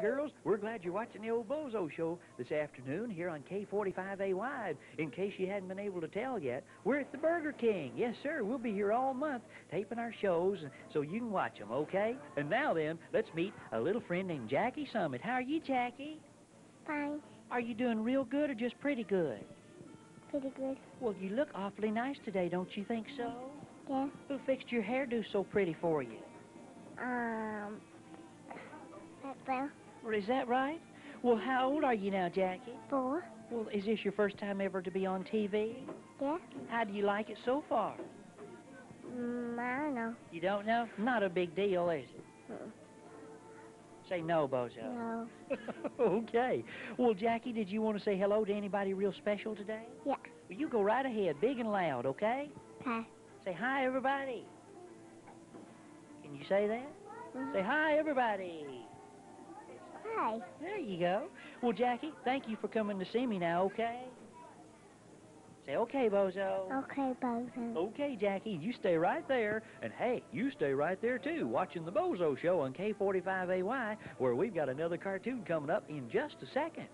girls, we're glad you're watching the old Bozo Show this afternoon here on K45AY. In case you hadn't been able to tell yet, we're at the Burger King. Yes, sir, we'll be here all month taping our shows so you can watch them, okay? And now then, let's meet a little friend named Jackie Summitt. How are you, Jackie? Fine. Are you doing real good or just pretty good? Pretty good. Well, you look awfully nice today, don't you think so? Yeah. Who fixed your hairdo so pretty for you? Um. Well, Well, is that right? Well, how old are you now, Jackie? four. Well, is this your first time ever to be on TV? Yeah. How do you like it so far? Mm, I don't know. You don't know? Not a big deal, is it? Mm. Say no, Bozo. No. okay. Well, Jackie, did you want to say hello to anybody real special today? Yeah. Well, you go right ahead, big and loud, okay? Okay. Say hi, everybody. Can you say that? Mhm. Say hi, everybody. There you go. Well, Jackie, thank you for coming to see me now, okay? Say okay, Bozo. Okay, Bozo. Okay, Jackie, you stay right there. And hey, you stay right there too, watching the Bozo Show on K45AY, where we've got another cartoon coming up in just a second.